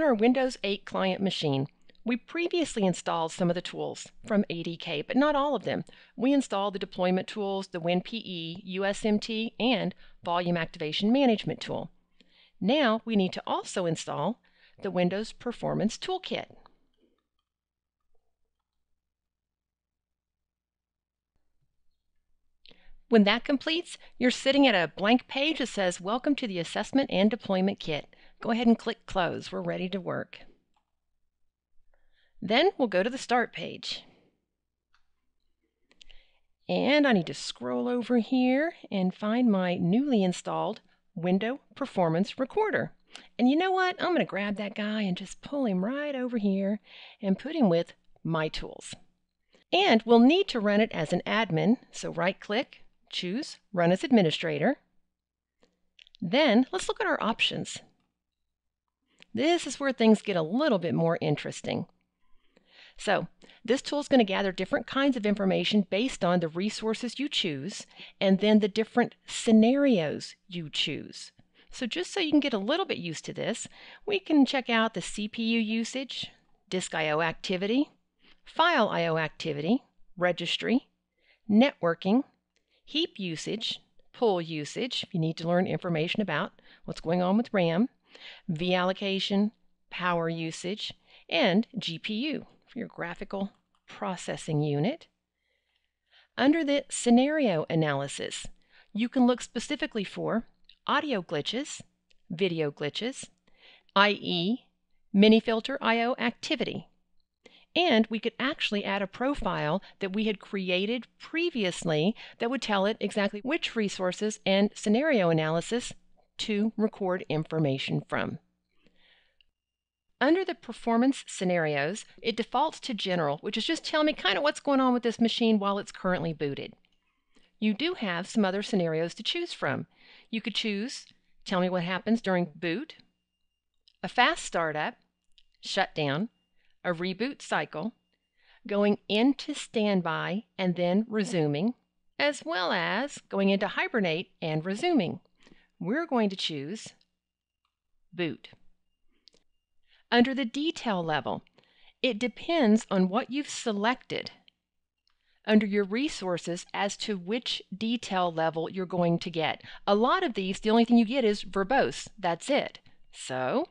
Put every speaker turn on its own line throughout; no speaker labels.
on our Windows 8 client machine, we previously installed some of the tools from ADK, but not all of them. We installed the deployment tools, the WinPE, USMT, and Volume Activation Management tool. Now we need to also install the Windows Performance Toolkit. When that completes, you're sitting at a blank page that says Welcome to the Assessment and Deployment Kit. Go ahead and click Close. We're ready to work. Then we'll go to the Start page. And I need to scroll over here and find my newly installed Window Performance Recorder. And you know what? I'm going to grab that guy and just pull him right over here and put him with My Tools. And we'll need to run it as an admin, so right click, choose Run as Administrator. Then let's look at our options. This is where things get a little bit more interesting. So this tool is going to gather different kinds of information based on the resources you choose and then the different scenarios you choose. So just so you can get a little bit used to this, we can check out the CPU usage, disk I.O. activity, file I.O. activity, registry, networking, heap usage, pool usage, if you need to learn information about what's going on with RAM, V allocation, power usage, and GPU for your graphical processing unit. Under the scenario analysis, you can look specifically for audio glitches, video glitches, i.e. mini filter I.O. activity. And we could actually add a profile that we had created previously that would tell it exactly which resources and scenario analysis to record information from. Under the performance scenarios, it defaults to general, which is just telling me kind of what's going on with this machine while it's currently booted. You do have some other scenarios to choose from. You could choose tell me what happens during boot, a fast startup, shutdown, a reboot cycle, going into standby and then resuming, as well as going into hibernate and resuming. We're going to choose boot. Under the detail level, it depends on what you've selected under your resources as to which detail level you're going to get. A lot of these, the only thing you get is verbose. That's it. So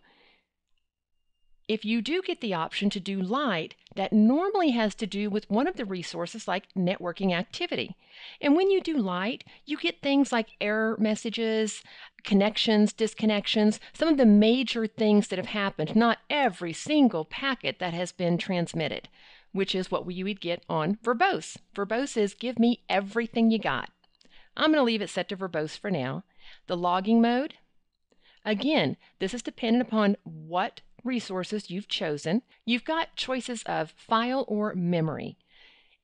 if you do get the option to do light, that normally has to do with one of the resources like networking activity. And when you do light, you get things like error messages, connections, disconnections, some of the major things that have happened, not every single packet that has been transmitted, which is what you would get on verbose. Verbose is give me everything you got. I'm going to leave it set to verbose for now. The logging mode, again, this is dependent upon what resources you've chosen, you've got choices of file or memory.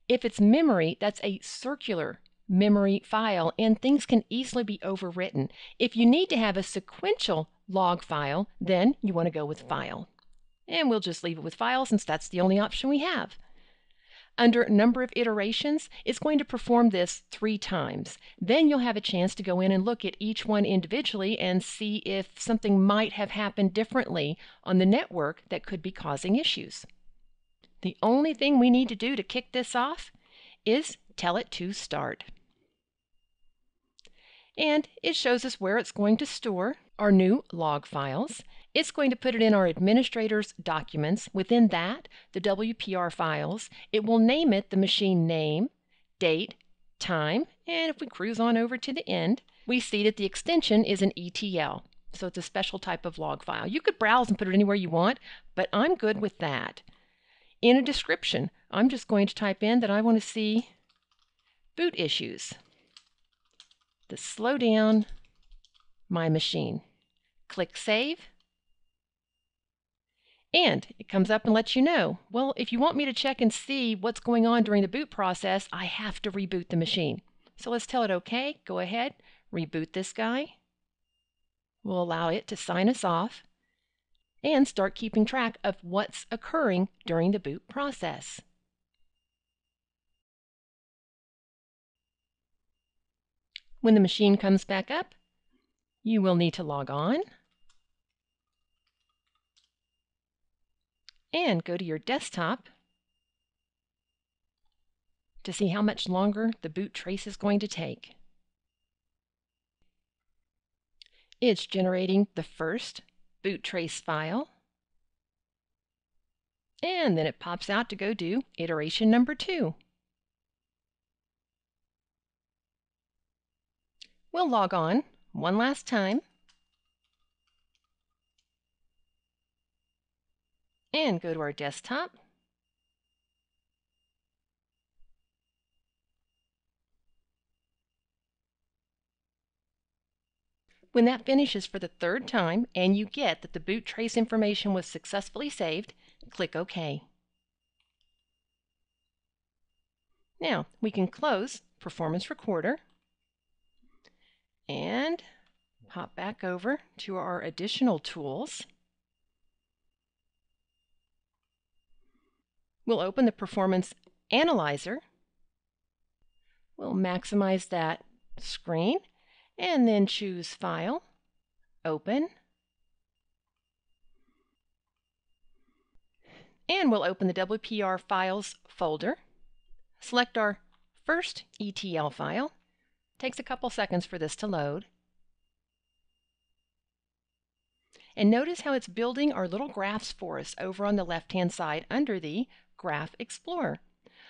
If it's memory, that's a circular memory file and things can easily be overwritten. If you need to have a sequential log file, then you want to go with file. And we'll just leave it with file since that's the only option we have. Under a number of iterations, it's going to perform this three times. Then you'll have a chance to go in and look at each one individually and see if something might have happened differently on the network that could be causing issues. The only thing we need to do to kick this off is tell it to start. And it shows us where it's going to store our new log files. It's going to put it in our administrator's documents. Within that, the WPR files, it will name it the machine name, date, time, and if we cruise on over to the end, we see that the extension is an ETL. So it's a special type of log file. You could browse and put it anywhere you want, but I'm good with that. In a description, I'm just going to type in that I want to see boot issues to slow down my machine. Click Save. And it comes up and lets you know, well, if you want me to check and see what's going on during the boot process, I have to reboot the machine. So let's tell it, okay, go ahead, reboot this guy. We'll allow it to sign us off and start keeping track of what's occurring during the boot process. When the machine comes back up, you will need to log on. And go to your desktop to see how much longer the boot trace is going to take. It's generating the first boot trace file. And then it pops out to go do iteration number two. We'll log on one last time. And go to our desktop. When that finishes for the third time and you get that the boot trace information was successfully saved, click OK. Now we can close Performance Recorder and pop back over to our additional tools. We'll open the Performance Analyzer. We'll maximize that screen and then choose File, Open, and we'll open the WPR Files folder. Select our first ETL file. Takes a couple seconds for this to load. And notice how it's building our little graphs for us over on the left-hand side under the Graph Explorer.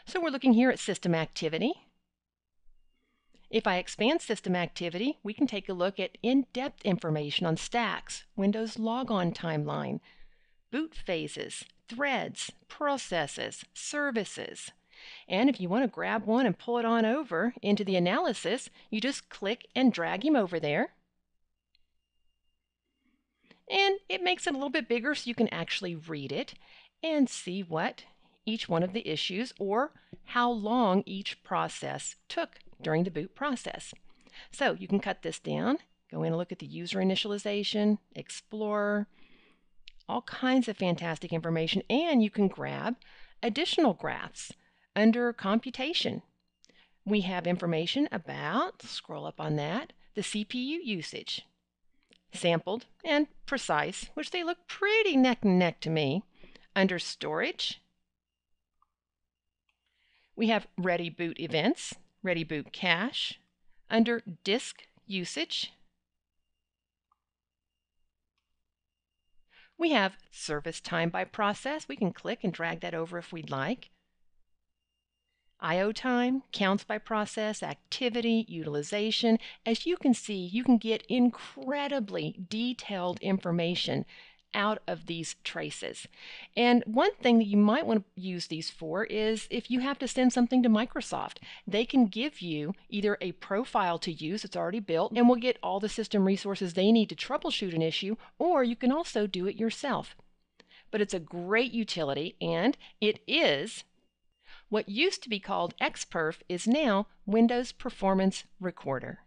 So we're looking here at system activity. If I expand system activity, we can take a look at in-depth information on stacks, Windows logon timeline, boot phases, threads, processes, services. And if you want to grab one and pull it on over into the analysis, you just click and drag him over there. And it makes it a little bit bigger so you can actually read it and see what each one of the issues or how long each process took during the boot process. So you can cut this down, go in and look at the user initialization, Explorer, all kinds of fantastic information, and you can grab additional graphs under computation. We have information about, scroll up on that, the CPU usage, sampled and precise, which they look pretty neck and neck to me. Under storage, we have ready boot events, Ready Boot Cache. Under Disk Usage, we have Service Time by Process. We can click and drag that over if we'd like. I.O. time, counts by process, activity, utilization. As you can see, you can get incredibly detailed information out of these traces. And one thing that you might want to use these for is if you have to send something to Microsoft, they can give you either a profile to use that's already built and will get all the system resources they need to troubleshoot an issue, or you can also do it yourself. But it's a great utility and it is what used to be called XPerf is now Windows Performance Recorder.